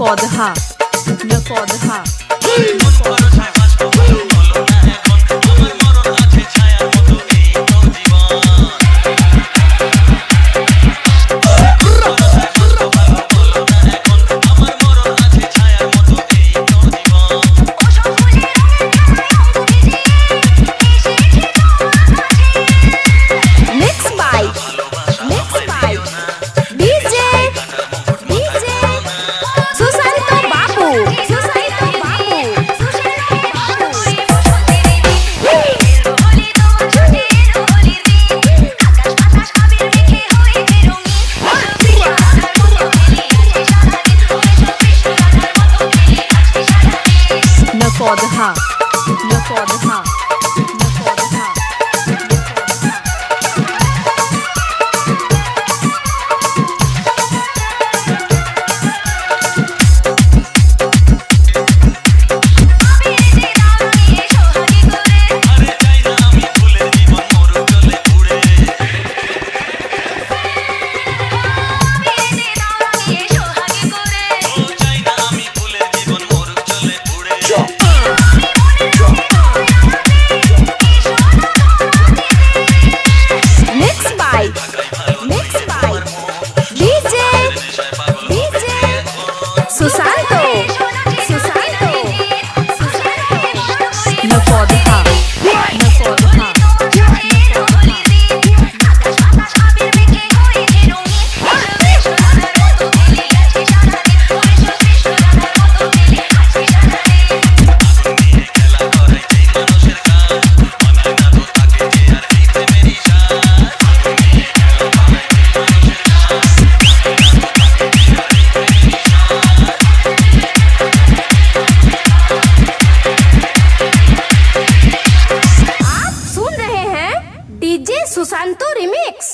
पौधा न पौधा पौधा पौधा न पौधा Susanto Remix